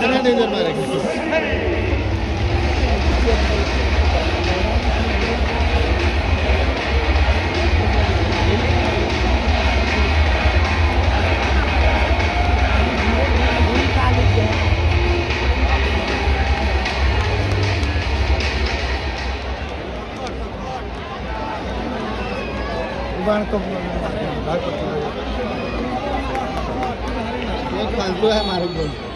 Penalty de Marek. Ivan Kovlov. dua sama Rukun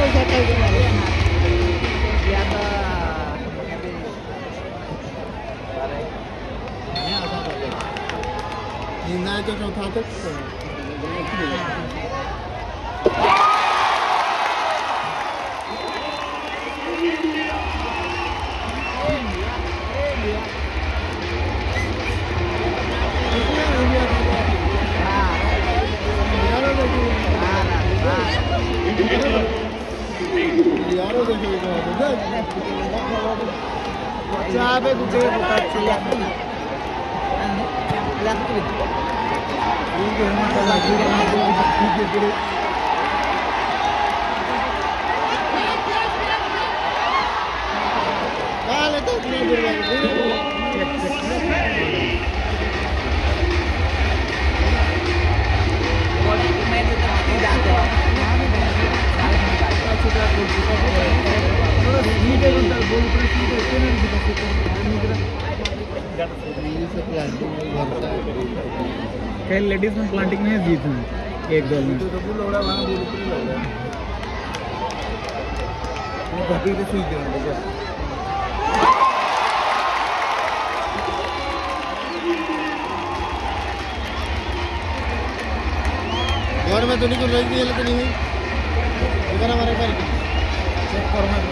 사회자로 다 됐어 요. 여러 개 들고 왔는데 짜배 구제에 못갔 지. 안 해? 안 해? ठीक है कई लेडीज़ में प्लांटिंग में जीत में एक गोल में। घर में तो नहीं कुछ रही है तो नहीं हुई। इधर हमारे पर चेक कर मैं तो।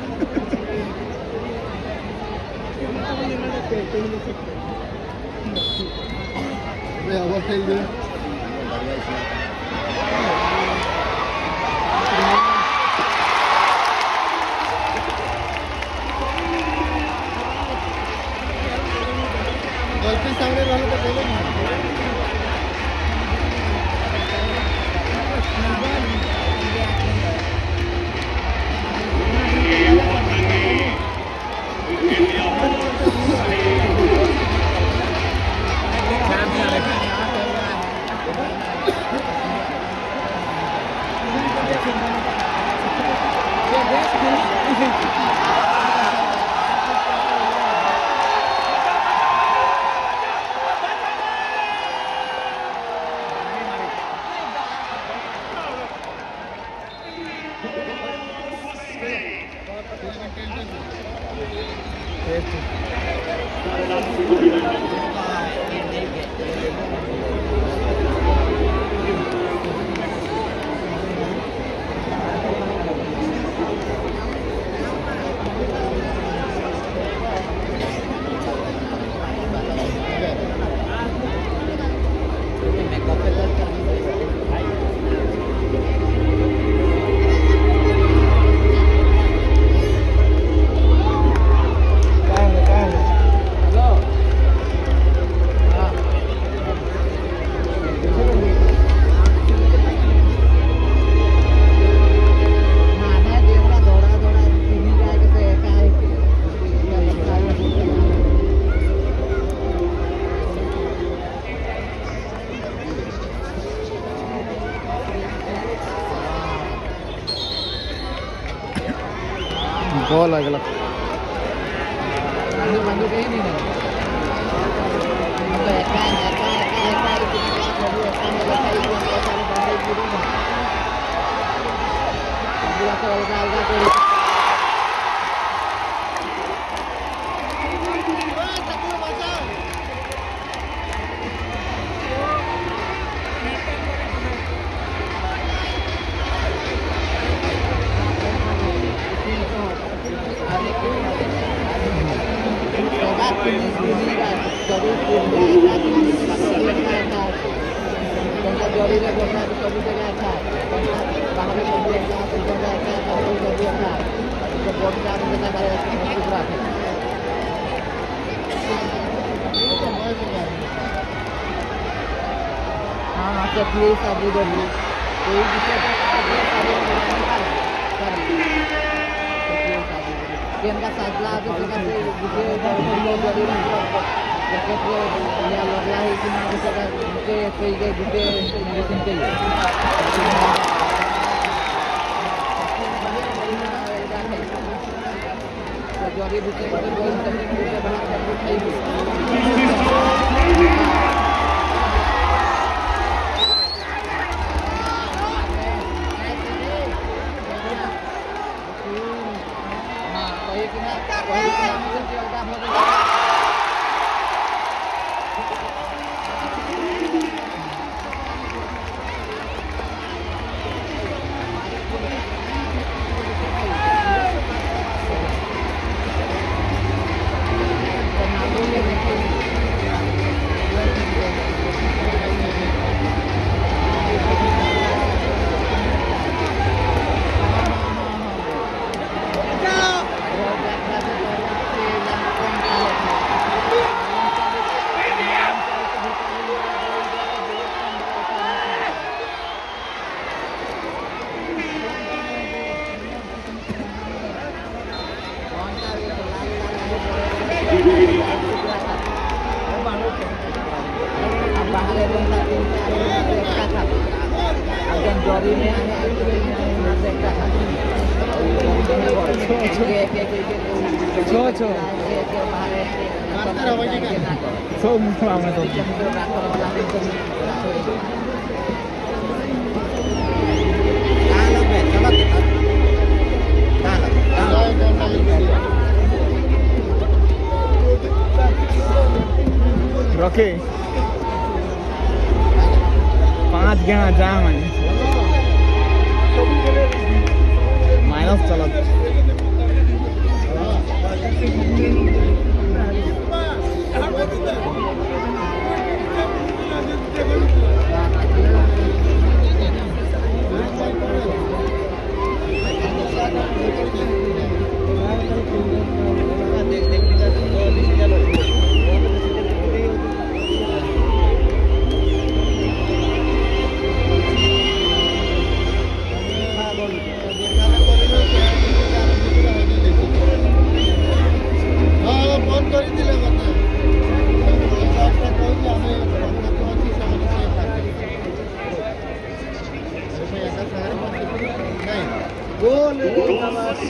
খেলবে গল্পের সামনে ভালো তো বলো Absolutely. पूरा तो अलगा। अलगा हाँ तो प्लीज़ अबू धाबी कोई दिक्कत ट्रेन का साइकिल आगे से मुझे बहुत ज़रूरी है है कि ना मुझे कोई के बुके मेडिसिन चाहिए तो जड़ी रखे पाँच गणा जाम है माइनस चलत ହଁ Gol! Gol!